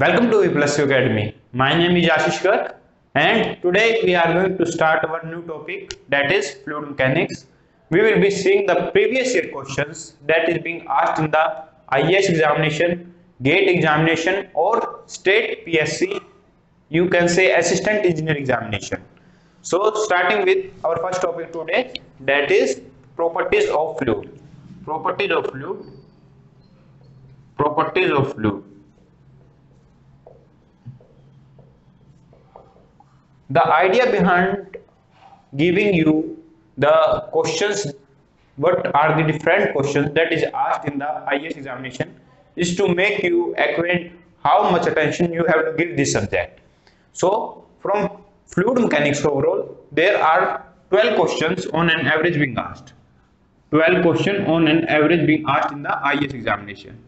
Welcome to V Plus U Academy. My name is Ashish Garg and today we are going to start our new topic that is fluid mechanics. We will be seeing the previous year questions that is being asked in the IAS examination, GATE examination or state PSC, you can say assistant engineer examination. So starting with our first topic today that is properties of fluid. Properties of fluid. Properties of fluid. The idea behind giving you the questions what are the different questions that is asked in the IAS examination is to make you acquaint how much attention you have to give this subject. So from fluid mechanics overall there are 12 questions on an average being asked. 12 questions on an average being asked in the IAS examination.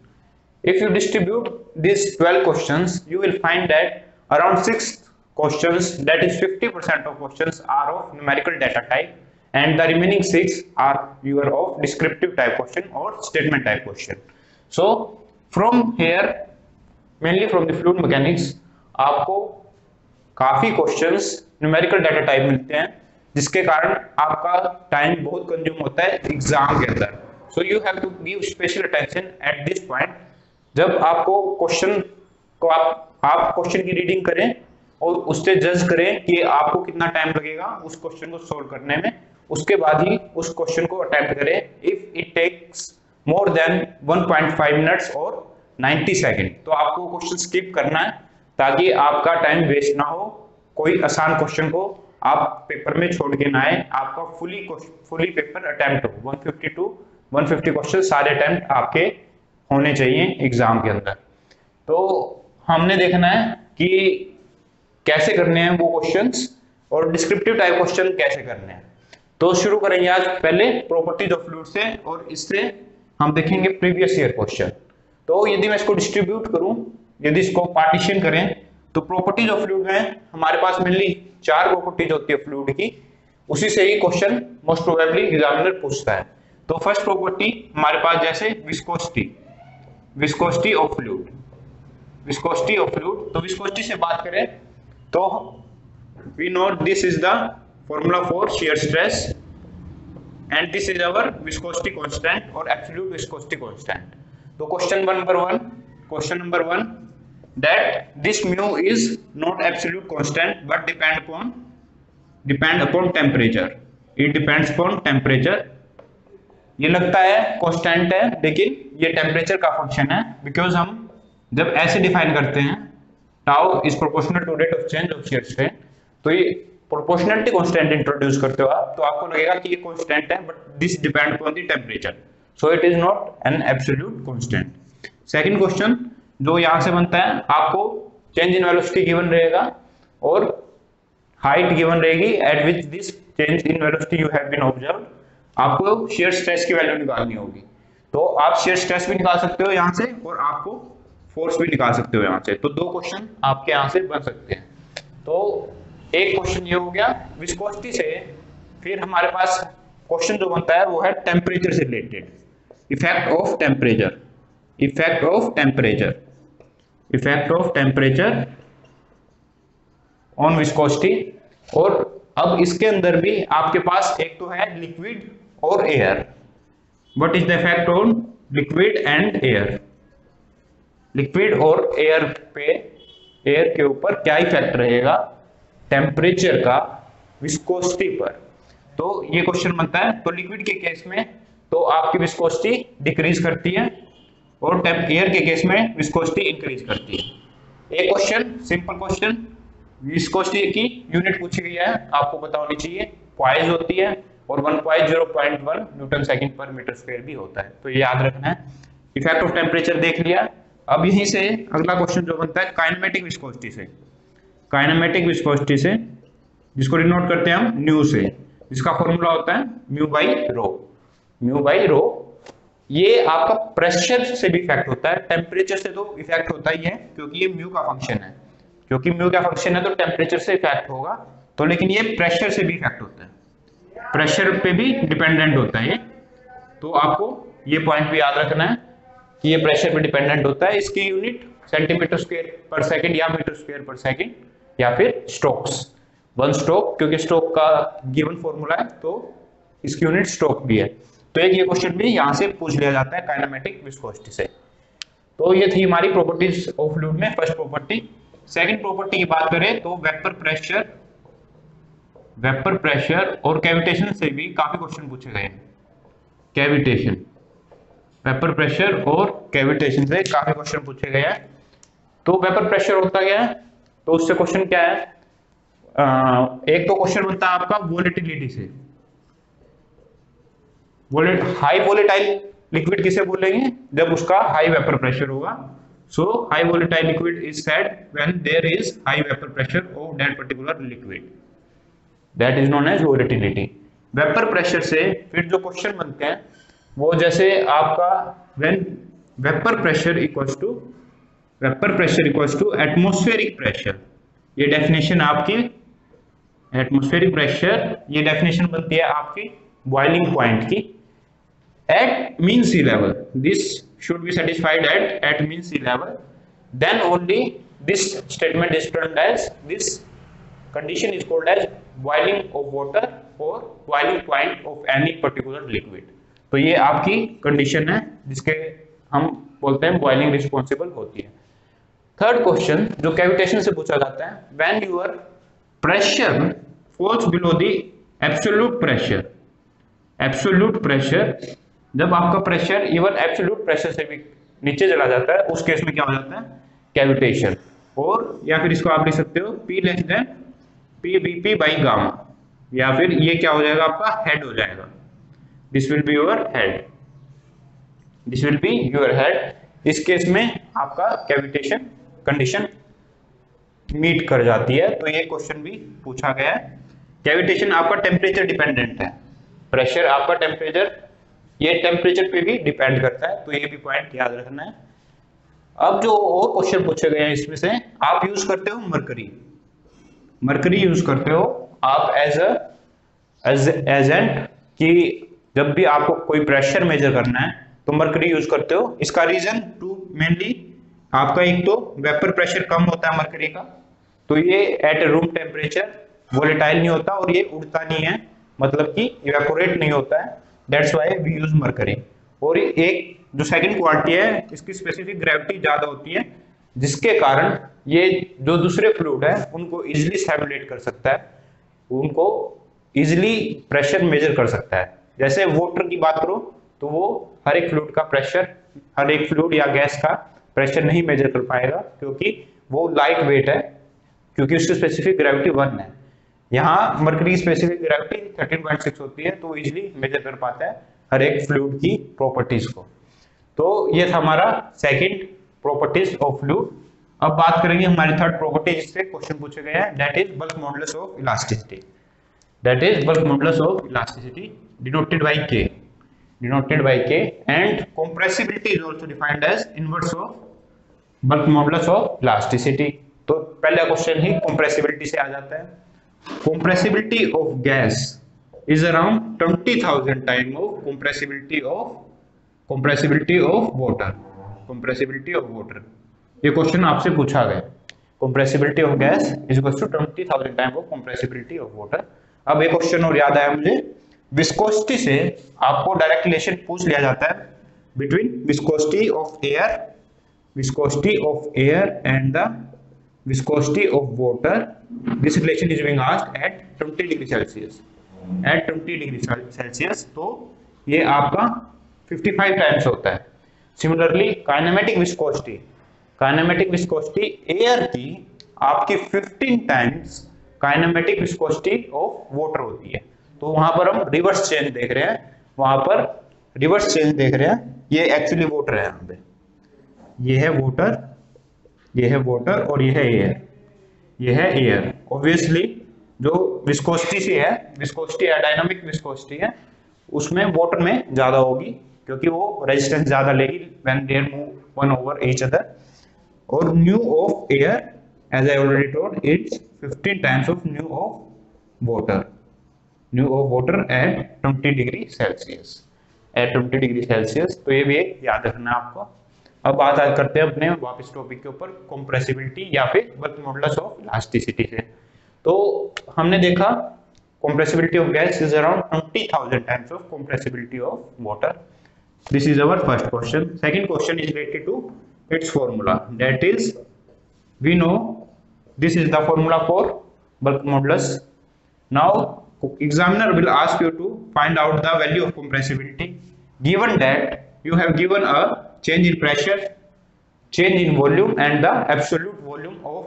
If you distribute these 12 questions you will find that around 6 questions that is 50% of questions are of numerical data type and the remaining six are your of descriptive type question or statement type question. So from here mainly from the fluid mechanics आपको काफ़ी questions numerical data type मिलते हैं जिसके कारण आपका time बहुत consume होता है एग्ज़ाम के अंदर so you have to give special attention at this point जब आपको क्वेश्चन को आप आप क्वेश्चन की रीडिंग करें और उससे जज करें कि आपको कितना टाइम लगेगा उस क्वेश्चन को सोल्व करने में। उसके बाद ही उस क्वेश्चन को अटेम्प्ट करें। If it takes more than 1.5 minutes और 90 सेकंड तो आपको क्वेश्चन स्किप करना है, ताकि आपका टाइम वेस्ट ना हो। कोई आसान क्वेश्चन को आप पेपर में छोड़ के ना आए। आपका फुली फुली पेपर अटेम्प्ट हो। 150 टू 150 क्वेश्चन सारे अटेम्प्ट आपके होने चाहिए एग्ज़ाम के अंदर। तो हमने देखना है कि कैसे करने हैं वो क्वेश्चन और डिस्क्रिप्टिव टाइप क्वेश्चन कैसे करने हैं। तो शुरू करेंगे आज पहले प्रॉपर्टीज़ ऑफ़ फ्लूइड से और इससे हम देखेंगे प्रीवियस ईयर क्वेश्चन तो यदि मैं इसको डिस्ट्रीब्यूट करूँ, यदि इसको पार्टीशन करें तो प्रॉपर्टीज़ ऑफ़ फ्लूइड में हमारे पास मेनली चार प्रॉपर्टीज़ होती है फ्लूड की। उसी से ही क्वेश्चन मोस्ट प्रोबेबली एग्जामिनर पूछता है। तो फ़र्स्ट प्रॉपर्टी हमारे पास जैसे viscosity viscosity of fluid viscosity of fluid तो विस्कोसिटी से बात करें तो we know this is the formula for shear stress and this is our viscosity constant और एब्सोल्यूट विस्कोस्टी कॉन्स्टेंट तो question number one question number one that this mu is not absolute constant but depend upon depend upon temperature it depends upon temperature ये लगता है constant है, लेकिन ये temperature का function है बिकॉज़ हम जब ऐसे डिफाइन करते हैं tau is proportional to rate of change of shear strain तो ये प्रोपोर्शनलिटी कांस्टेंट इंट्रोड्यूस करते हो आप तो आपको लगेगा कि ये कांस्टेंट है but this depend on the temperature so it is not an absolute constant second question जो यहाँ से बनता है, आपको चेंज इन वेलोसिटी गिवन रहेगा, और हाइट गिवन रहेगी at which this change in velocity you have been observe आपको शेयर स्ट्रेस की वैल्यू निकालनी होगी. तो आप शेयर स्ट्रेस भी निकाल सकते हो यहाँ से, और आपको फोर्स भी निकाल सकते हो यहाँ से। तो दो क्वेश्चन आपके यहाँ से बन सकते हैं। तो एक क्वेश्चन ये हो गया विस्कोसिटी से फिर हमारे पास क्वेश्चन जो बनता है वो है टेम्परेचर से related effect of temperature effect of temperature effect of temperature on viscosity और अब इसके अंदर भी आपके पास एक तो है लिक्विड और air what is the effect on liquid and air liquid और एयर पे, एयर के ऊपर क्या इफ़ेक्ट रहेगा? टेम्परेचर का विस्कोसिटी पर। तो ये क्वेश्चन बनता है। तो लिक्विड के केस में तो आपकी विस्कोसिटी डिक्रीज करती है और एयर के केस में विस्कोसिटी इंक्रीज करती है। एक क्वेश्चन, सिंपल क्वेश्चन। विस्कोसिटी की यूनिट पूछी गई है। आपको पता होनी चाहिए। पॉइज होती है और 1.0.1 न्यूटन सेकंड पर मीटर स्क्वायर भी होता है। तो ये याद रखना है। इफ़ेक्ट ऑफ़ टेम्परेचर देख लिया। अब यहीं से अगला क्वेश्चन जो बनता है काइनेमेटिक विस्कोसिटी से। काइनेमेटिक विस्कोसिटी से, जिसको डिनोट करते हैं हम न्यू से। जिसका फॉर्मूला होता है mu by rho mu by rho ये आपका प्रेशर से भी इफ़ेक्ट होता है। टेम्परेचर से तो इफ़ेक्ट होता ही है, क्योंकि ये म्यू का फ़ंक्शन है। क्योंकि म्यू का फ़ंक्शन है तो टेम्परेचर से इफ़ेक्ट होगा। तो लेकिन ये प्रेशर से भी इफ़ेक्ट होता है। प्रेशर पे भी डिपेंडेंट होता है ये। तो आपको ये पॉइंट भी याद रखना है। ये प्रेशर पे डिपेंडेंट होता है इसकी unit centimetre square per second या मीटर स्क्वायर पर सेकंड या फिर स्ट्रोक्स वन स्ट्रोक क्योंकि स्ट्रोक का गिवन फॉर्मूला है तो इसकी यूनिट स्ट्रोक भी है। तो एक ये क्वेश्चन भी यहाँ से पूछ लिया जाता है काइनेमेटिक विस्कोसिटी से। तो ये थी हमारी प्रॉपर्टीज़ ऑफ़ फ्लूइड में फ़र्स्ट प्रॉपर्टी सेकंड प्रॉपर्टी की बात करें तो वेपर प्रेशर वेपर प्रेशर और कैविटेशन से भी काफ़ी क्वेश्चन पूछे गए हैं। कैविटेशन वेपर प्रेशर और कैविटेशन से काफ़ी क्वेश्चन पूछे गए हैं। तो वेपर प्रेशर होता क्या है? तो उससे क्वेश्चन क्या है? आ, एक तो क्वेश्चन बनता है आपका वोलेटिलिटी से। वोलेट हाई वोलेटाइल लिक्विड किसे बोलेंगे? जब उसका हाई वेपर प्रेशर होगा। So high volatile liquid is said when there is high vapour pressure of that particular liquid that is known as volatility vapour pressure से फिर जो question बनते हैं वो जैसे आपका when vapour pressure equals to vapour pressure equals to atmospheric pressure ये definition आपकी एटमोस्फेरिक प्रेशर ये डेफिनेशन बनती है आपकी बॉइलिंग पॉइंट की. At mean sea level this should be satisfied at at mean sea level then only this statement is turn as this condition is cold as boiling of water और boiling point of any particular liquid तो ये आपकी condition है, जिसके हम बोलते हैं boiling responsible होती है। थर्ड क्वेश्चन जो कैविटेशन से पूछा जाता है when your pressure falls below the absolute pressure absolute pressure जब आपका प्रेशर इवन एब्सोल्यूट प्रेशर से भी नीचे चला जाता है, उस केस में क्या हो जाता है? कैविटेशन और, या फिर इसको आप लिख सकते हो P less than P B P by gamma या फिर ये क्या हो जाएगा आपका? हेड हो जाएगा। This will be your head this will be your head इस केस में आपका कैविटेशन कंडीशन मीट कर जाती है। तो ये क्वेश्चन भी पूछा गया है। कैविटेशन आपका टेम्परेचर डिपेंडेंट है। प्रेशर आपका टेम्परेचर ये टेम्परेचर पे भी डिपेंड करता है। तो ये भी पॉइंट याद रखना है। अब जो और क्वेश्चन पूछे गए हैं इसमें से, आप यूज़ करते हो मरकरी मरकरी यूज़ करते हो आप एज एज एजेंट कि जब भी आपको कोई प्रेशर मेजर करना है तो मरकरी यूज़ करते हो, इसका रीजन टू मेनली आपका एक तो वेपर प्रेशर कम होता है मरकरी का तो ये एट रूम टेम्परेचर वोलेटाइल नहीं होता और ये उड़ता नहीं है मतलब कि इवेपोरेट नहीं होता है that's why we use mercury और एक जो सेकंड क्वालिटी है, इसकी स्पेसिफिक ग्रेविटी ज़्यादा होती है, जिसके कारण ये जो दूसरे फ्लूड है, उनको इजिली स्टेबुलेट कर सकता है, उनको इजिली प्रेशर मेजर कर सकता है। जैसे वोटर की बात करो तो वो हर एक फ्लूड का प्रेशर हर एक फ्लूड या गैस का प्रेशर नहीं मेजर कर पाएगा, क्योंकि वो लाइट वेट है, क्योंकि उसकी स्पेसिफिक ग्रेविटी वन है। यहाँ मर्करी स्पेसिफिक ग्रेविटी 13.6 होती है तो इजिली मेजर कर पाता है हर एक फ्लूड की प्रॉपर्टीज़ को। तो ये था हमारा सेकंड प्रॉपर्टीज़ ऑफ़ फ्लूड अब बात करेंगे हमारी थर्ड प्रॉपर्टी जिससे क्वेश्चन पूछे गए हैं that is bulk modulus of elasticity that is bulk modulus of elasticity denoted by K denoted by K and compressibility is also defined as inverse of bulk modulus of elasticity तो पहला question ही compressibility से आ जाता है compressibility of gas is around 20000 time of compressibility of compressibility of water compressibility of water ये question आपसे पूछा गया compressibility of gas is equal to 20000 time of compressibility of water अब एक क्वेश्चन और याद आया मुझे। विस्कोसिटी से आपको डायरेक्ट रिलेशन पूछ लिया जाता है between viscosity of air viscosity of air and the viscosity of water. This relation is being asked at 20 degree celsius. At 20 degree celsius तो ये आपका 55 टाइम्स होता है। Similarly kinematic viscosity kinematic viscosity air की आपकी 15 times kinematic viscosity of water होती है। तो वहाँ पर हम रिवर्स चेंज देख रहे हैं। वहाँ पर रिवर्स चेंज देख रहे हैं। ये एक्चुअली वाटर है यहाँ पे। ये है वाटर ये है वाटर और ये है एयर ये है एयर ऑब्वियसली जो विस्कोसिटी से है विस्कोसिटी है डायनामिक विस्कोसिटी है, उसमें वाटर में ज़्यादा होगी, क्योंकि वो रेजिस्टेंस ज़्यादा लेगी when they move one over each other और nu of air as I already told it's 15 times of nu of water. Nu of water at 20 degree celsius. At 20 degree celsius तो ये भी याद रखना आपको। अब बात करते हैं अपने वापस टॉपिक के ऊपर कंप्रेसिबिलिटी या फिर वर्क मॉडुलस ऑफ़ इलास्टिसिटी से। तो हमने देखा compressibility of gas is around 20000 times of compressibility of water this is our first question second question is related to its formula that is we know this is the formula for bulk modulus now examiner will ask you to find out the value of compressibility given that you have given a change in pressure change in volume and the absolute volume of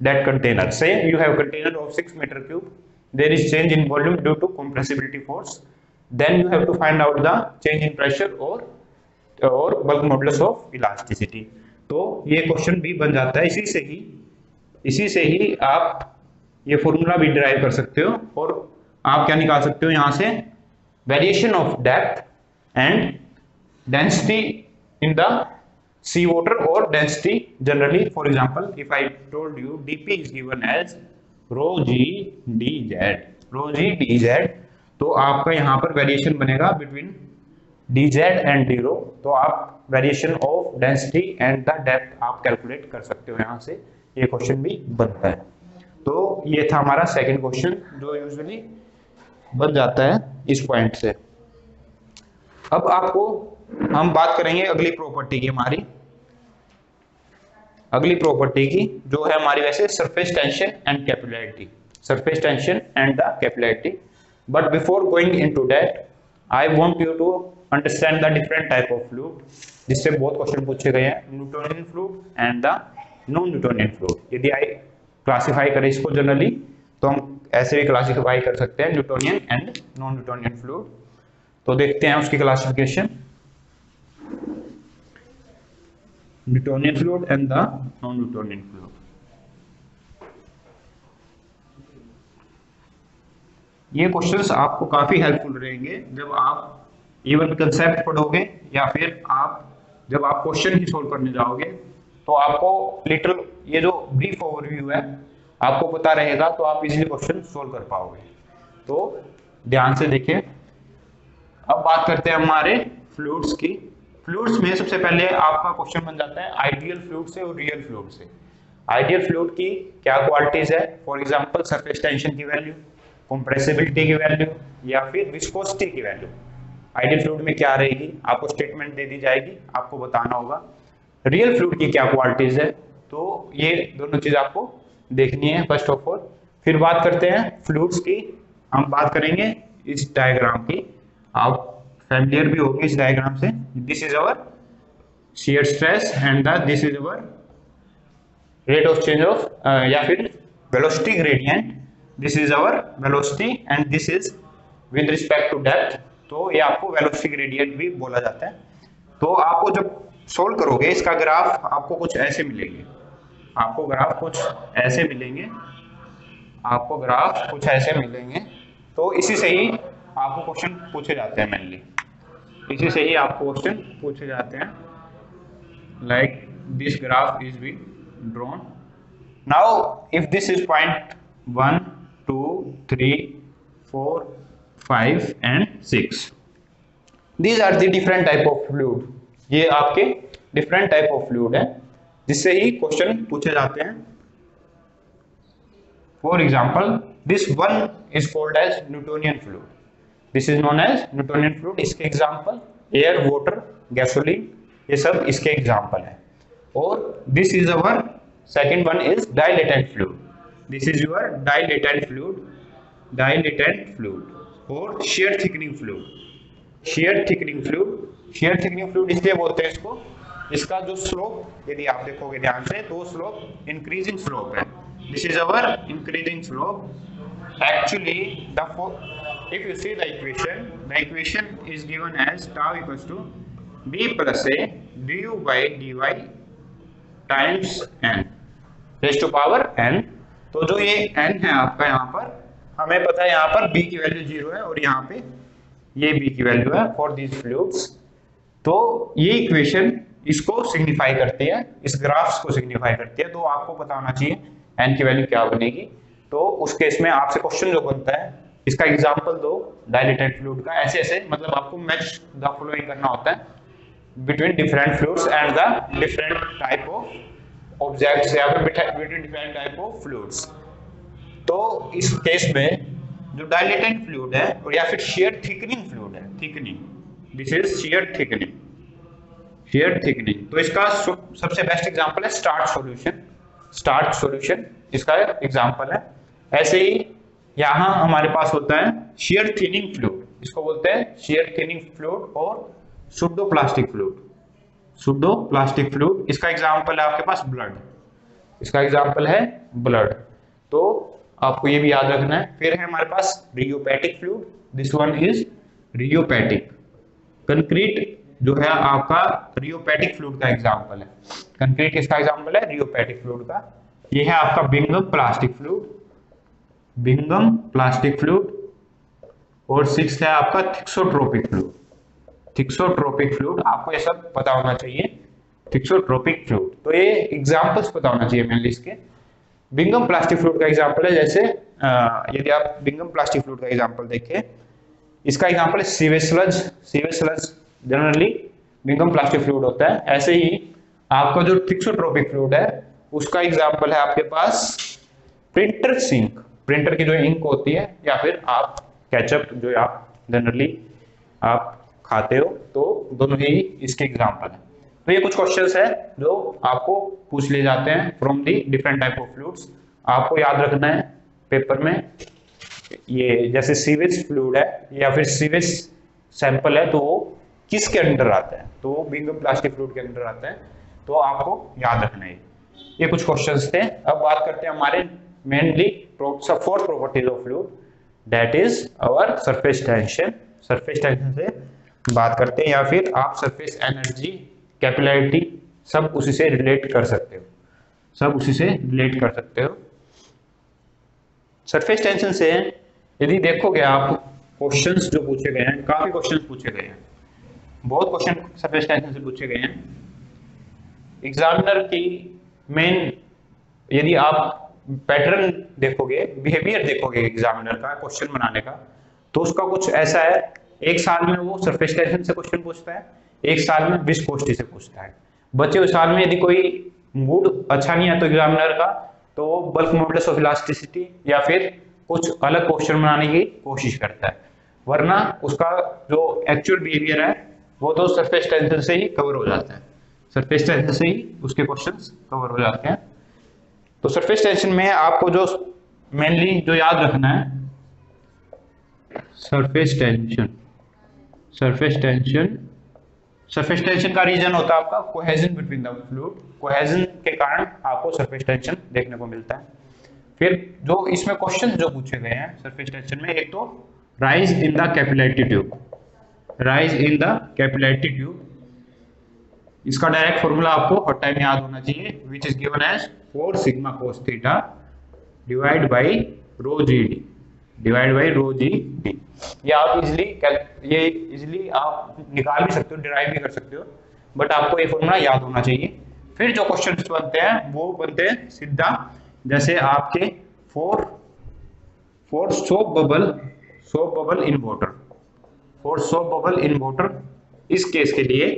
that container say you have container of 6 meter cube there is change in volume due to compressibility force then you have to find out the change in pressure or और bulk modulus of elasticity तो ये question भी बन जाता है इसी से ही इसी से ही आप ये फॉर्मूला भी ड्राइव कर सकते हो और आप क्या निकाल सकते हो यहाँ से? Variation of depth and density in the sea water or density generally. For example, if i told you dp is given as rho g dz rho g dz तो आपका यहाँ पर वेरिएशन बनेगा between dz and d rho. तो आप variation of density and the depth आप calculate कर सकते हो यहाँ से। ये क्वेश्चन भी बनता है। तो ये था हमारा सेकंड क्वेश्चन जो यूजुअली बन जाता है इस पॉइंट से। अब आपको हम बात करेंगे अगली प्रॉपर्टी की हमारी। अगली प्रॉपर्टी की, जो है हमारी वैसे surface tension and capillarity surface tension and the capillarity but before going into that I want you to understand the different type of fluid जिससे बहुत क्वेश्चन पूछे गए हैं। Newtonian fluid and the non Newtonian fluid यदि I classify करें इसको generally तो हम ऐसे भी क्लासिफाई कर सकते हैं Newtonian and non Newtonian fluid तो देखते हैं उसकी classification Newtonian fluid and the non-Newtonian fluid. ये क्वेश्चंस आपको काफ़ी हेल्पफुल रहेंगे। जब आप इवन कंसेप्ट पढ़ोगे या फिर आप जब आप क्वेश्चन ही सोल्व करने जाओगे तो आपको लिटल ये जो ब्रीफ ओवरव्यू है, आपको पता रहेगा तो आप इजीली क्वेश्चन सोल्व कर पाओगे। तो ध्यान से देखिए। अब बात करते हैं हमारे फ्लूड्स की। फ्लूड्स में सबसे पहले आपका क्वेश्चन बन जाता है आइडियल फ्लूड से और रियल फ्लूड से। आइडियल फ्लूड की क्या क्वालिटीज है? फॉर एग्जांपल सरफेस टेंशन की वैल्यू कंप्रेसिबिलिटी की वैल्यू या फिर विस्कोसिटी की वैल्यू आइडियल फ्लूड में क्या रहेगी? आपको स्टेटमेंट दे दी जाएगी, आपको बताना होगा। रियल फ्लूड की क्या क्वालिटीज है? तो ये दोनों चीज़ आपको देखनी है फ़र्स्ट ऑफ़ ऑल फिर बात करते हैं फ्लूड्स की। हम बात करेंगे इस डायग्राम की। आप फैमिलियर भी होगी इस डायग्राम से। This is our shear stress and this is our rate of change of या फिर velocity gradient this is our velocity and this is with respect to depth तो ये आपको वेलोसिटी ग्रेडियंट भी बोला जाता है। तो आपको जब सोल्व करोगे, इसका ग्राफ आपको कुछ ऐसे मिलेंगे। आपको ग्राफ कुछ ऐसे मिलेंगे। आपको ग्राफ कुछ ऐसे मिलेंगे। तो इसी से ही आपको क्वेश्चन पूछे जाते हैं मेनली इसी से ही आपको क्वेश्चन पूछे जाते हैं। Like this graph is be drawn now if this is point one two three four five and six these are the different type of fluid ये आपके डिफरेंट टाइप ऑफ़ फ्लूड है, जिससे ही क्वेश्चन पूछे जाते हैं। For example this one is called as Newtonian fluid this is known as Newtonian fluid इसके example air water gasoline ये सब इसके एग्ज़ाम्पल है। और this is our second one is dilatant fluid this is your dilatant fluid dilatant fluid और shear thickening fluid shear thickening fluid shear thickening fluid इसलिए बोलते हैं इसको इसका जो स्लोप यदि आप देखोगे ध्यान से तो स्लोप इंक्रीजिंग स्लोप है। This is our increasing slope actually the if you see the equation, the equation is given as tau equals to b plus a du by dy times n. Raised to power n. तो जो ये n है आपका यहाँ पर हमें पता है यहाँ पर b की वैल्यू ज़ीरो है और यहाँ पे ये b की वैल्यू है फॉर दीज फ्लूइड्स तो ये इक्वेशन इसको सिग्निफाई करती है, इस ग्राफ्स को सिग्निफाई करती है। तो आपको पता होना चाहिए एन की वैल्यू क्या बनेगी। तो उस केस में आपसे क्वेश्चन जो बनता है, इसका एग्ज़ाम्पल दो डायलेटेड फ्लूड का। ऐसे ऐसे मतलब आपको मैच द फॉलोइंग करना होता है। Between different fluids and the different type of objects या फिर between different type of fluids तो इस केस में जो डायलेटेंट फ्लूड है, और या फिर शेयर थिकनिंग फ्लूइड है thickening this is shear thickening shear thickening तो इसका सबसे बेस्ट एग्जांपल है स्टार्ट सॉल्यूशन स्टार्ट सॉल्यूशन इसका एग्जांपल है। ऐसे ही यहाँ हमारे पास होता है शेयर थिनिंग फ्लूइड इसको बोलते हैं शेयर थिनिंग फ्लूड और pseudo plastic fluid pseudo plastic fluid इसका एग्ज़ाम्पल है आपके पास ब्लड इसका एग्ज़ाम्पल है ब्लड तो आपको ये भी याद रखना है। फिर है हमारे पास rheopectic fluid this one is rheopectic concrete जो है आपका रियोपैटिक फ्लूइड का एग्जांपल है। कंक्रीट किसका एग्जांपल है? रियोपैटिक फ्लूइड का। ये है आपका Bingham plastic fluid Bingham plastic fluid और सिक्स है आपका थिक्सोट्रोपिक फ्लूइड थिक्सोट्रोपिक फ्लूइड आपको ये सब पता होना चाहिए। थिक्सोट्रोपिक फ्लूइड तो ये एग्जाम्पल्स पता होना चाहिए मेनली इसके। बिंगम प्लास्टिक फ्लूइड का एग्ज़ाम्पल है, जैसे यदि आप बिंगम प्लास्टिक फ्लूइड का एग्ज़ाम्पल देखें इसका एग्जांपल है sewage generally Bingham plastic fluid होता है। ऐसे ही आपका जो थिक्सोट्रोपिक फ्लूइड है, उसका एग्जांपल है आपके पास प्रिंटर सिंक प्रिंटर की जो इंक होती है, या फिर आप केचप जो आप जनरली आप खाते हो तो दोनों ही इसके एग्ज़ाम्पल है। तो ये कुछ क्वेश्चंस है जो आपको पूछ लिए जाते हैं from the different type of fluids आपको याद रखना है पेपर में ये जैसे सीवेज फ्लूड है या फिर सीवेज सैंपल है तो वो किसके अंडर आता है? तो वो बिंगम प्लास्टिक फ्लूड के अंडर आता है। तो आपको याद रखना है। ये कुछ क्वेश्चंस थे। अब बात करते हैं हमारे mainly fourth properties of fluid that is our surface tension surface tension से बात करते हैं या फिर आप सरफेस एनर्जी कैपिलरिटी सब उसी से रिलेट कर सकते हो। सब उसी से रिलेट कर सकते हो। सरफेस टेंशन से यदि देखोगे आप क्वेश्चंस जो पूछे गए हैं, काफ़ी क्वेश्चंस पूछे गए हैं। बहुत क्वेश्चन सरफेस टेंशन से पूछे गए हैं। एग्जामिनर की मेन यदि आप पैटर्न देखोगे बिहेवियर देखोगे एग्जामिनर का क्वेश्चन बनाने का तो उसका कुछ ऐसा है, एक साल में वो सरफेस टेंशन से क्वेश्चन पूछता है, एक साल में विस्कोसिटी से पूछता है। बच्चे, उस साल में यदि कोई मूड अच्छा नहीं है तो एग्जामिनर का तो वो बल्क मॉडल्स ऑफ़ इलास्टिसिटी या फिर कुछ अलग क्वेश्चन बनाने की कोशिश करता है। वरना उसका जो एक्चुअल बिहेवियर है, वो तो सरफेस टेंशन से ही कवर हो जाता है। सरफेस टेंशन से ही उसके क्वेश्चन कवर हो जाते हैं। तो सरफेस टेंशन में आपको जो मेनली जो याद रखना है surface tension surface tension surface tension का रीजन होता है आपका cohesion between the fluid cohesion के कारण आपको सरफेस टेंशन देखने को मिलता है। फिर जो इसमें क्वेश्चन जो पूछे गए हैं सरफेस टेंशन में, एक तो rise in the capillarity tube rise in the capillarity tube इसका डायरेक्ट फॉर्मूला आपको हर टाइम याद होना चाहिए which is given as 4 sigma cos theta divide by rho g d divide by rho g d ये आप इजिली ये easily आप निकाल भी सकते हो डिराइव भी कर सकते हो बट आपको ये फॉर्मूला याद होना चाहिए। फिर जो क्वेश्चन बनते हैं, वो बनते हैं सीधा जैसे आपके four four soap bubble soap bubble in water four soap bubble in water इस केस के लिए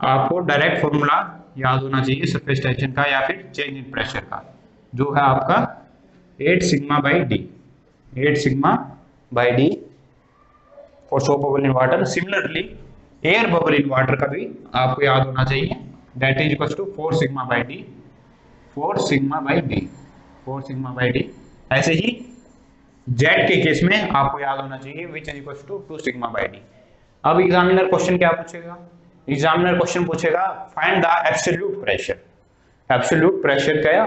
आपको डायरेक्ट फॉर्मूला याद होना चाहिए सरफेस टेंशन का या फिर चेंज इन प्रेशर का, जो है आपका eight sigma by d 8 sigma by d. For soap bubble similarly, air bubble in water का भी आपको याद होना चाहिए. That is equals to 4 sigma by d. 4 sigma by d. 4 sigma by d ऐसे ही जेट के केस में आपको याद होना चाहिए which is equal to two sigma by d अब एग्जामिनर क्वेश्चन क्या पूछेगा? एग्जामिनर क्वेश्चन पूछेगा find the absolute pressure absolute pressure का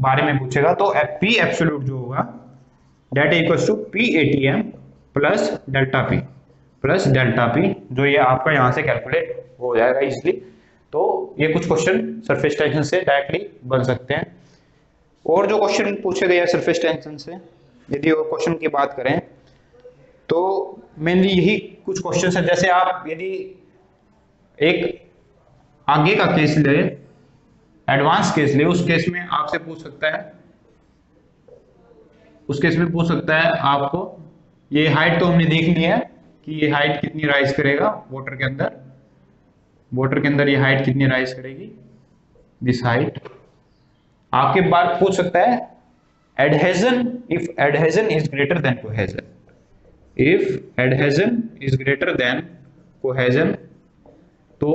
बारे में पूछेगा? तो पी एब्सोल्यूट जो होगा that equal to P A T M plus delta P plus delta P जो ये आपका यहाँ से कैलकुलेट हो जाएगा इसलिए तो ये कुछ क्वेश्चन सरफेस टेंशन से डायरेक्टली बन सकते हैं। और जो क्वेश्चन पूछे गए सरफेस टेंशन से, यदि वो क्वेश्चन की बात करें तो मेनली यही कुछ क्वेश्चन है। जैसे आप यदि एक आगे का केस ले एडवांस केस ले, उस केस में आपसे पूछ सकता है, उस केस में पूछ सकता है आपको, ये हाइट तो हमने देख ली है कि ये हाइट कितनी राइज करेगा वाटर के अंदर वाटर के अंदर ये हाइट कितनी राइज करेगी दिस हाइट आपके बार पूछ सकता है adhesion if adhesion is greater than cohesion if adhesion is greater than cohesion तो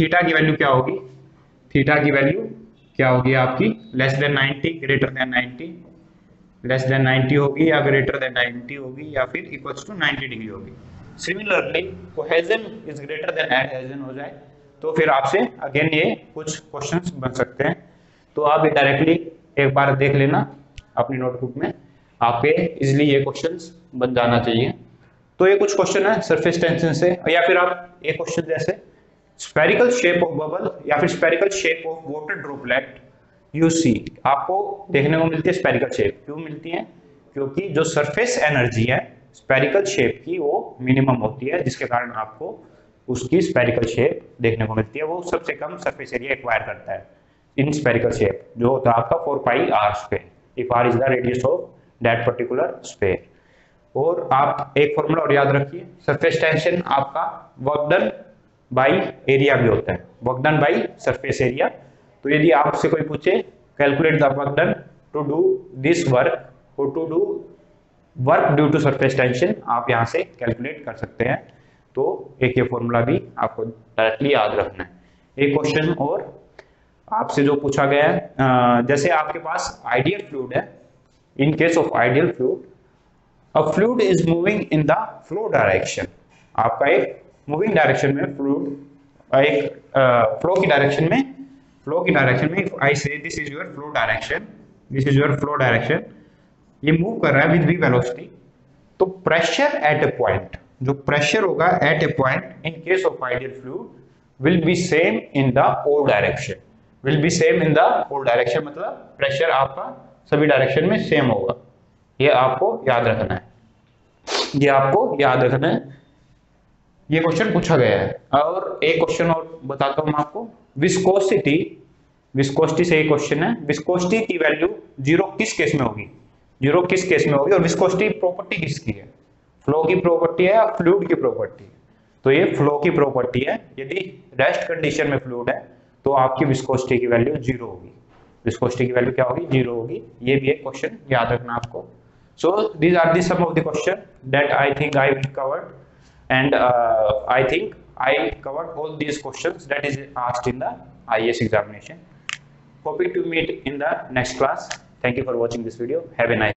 थीटा की वैल्यू क्या होगी? थीटा की वैल्यू क्या होगी आपकी? Less than 90 greater than 90 less than 90 होगी या ग्रेटर देन 90 होगी या फिर इक्वल्स टू 90 डिग्री होगी. Similarly cohesion is greater than adhesion हो जाए तो फिर आपसे अगेन ये कुछ क्वेश्चंस बन सकते हैं। तो आप ये डायरेक्टली एक बार देख लेना अपनी नोटबुक में। आपके इजिली ये क्वेश्चन बन जाना चाहिए। तो ये कुछ क्वेश्चन है सरफेस टेंशन से, या फिर आप एक क्वेश्चन जैसे स्पेरिकल शेप ऑफ़ बबल या फिर spherical shape of water droplet you see आपको देखने को मिलती है स्पेरिकल शेप क्यों मिलती है? क्योंकि जो सरफेस एनर्जी है स्पेरिकल शेप की वो मिनिमम होती है, जिसके कारण आपको उसकी स्पेरिकल शेप देखने को मिलती है। वो सबसे कम सरफेस एरिया एक्वायर करता है। इन स्पेरिकल शेप जो होता है आपका four pi r square if r is the radius of that particular sphere और आप एक फॉर्मूला और याद रखिए सरफेस टेंशन आपका वर्क डन बाई एरिया भी होता है। Work done by surface area तो यदि आपसे कोई पूछे calculate the work done to do this work और to do work due to surface tension आप यहाँ से कैलकुलेट कर सकते हैं। तो एक ये फॉर्मूला भी आपको डायरेक्टली याद रखना है। एक क्वेश्चन और आपसे जो पूछा गया है जैसे आपके पास आइडियल फ्लूड है in case of ideal fluid a fluid is moving in the flow direction आपका एक मूविंग डायरेक्शन में फ्लूड एक फ्लो की डायरेक्शन में फ्लो की डायरेक्शन में I see this is your flow direction this is your flow direction ये move कर रहा है विद वी वेलोसिटी तो प्रेशर एट ए पॉइंट जो प्रेशर होगा at a point in case of ideal fluid will be same in the whole direction will be same in the whole direction मतलब pressure आपका सभी direction में same होगा। ये आपको याद रखना है। ये आपको याद रखना है। ये क्वेश्चन पूछा गया है। और एक क्वेश्चन और बताता हूँ आपको। विस्कोसिटी विस्कोसिटी से एक क्वेश्चन है। विस्कोसिटी की वैल्यू ज़ीरो किस केस में होगी? ज़ीरो किस केस में होगी? और विस्कोसिटी प्रॉपर्टी किसकी है? फ्लो की प्रॉपर्टी है या फ्लूड की प्रॉपर्टी है तो ये फ्लो की प्रॉपर्टी है। यदि रेस्ट कंडीशन में फ्लूड है तो आपकी विस्कोसिटी की वैल्यू ज़ीरो होगी। विस्कोसिटी की वैल्यू क्या होगी? ज़ीरो होगी। ये भी एक क्वेश्चन याद रखना आपको। So these are the some of the question that I think I will covered and I think I covered all these questions that is asked in the IAS examination hoping to meet in the next class. Thank you for watching this video. Have a nice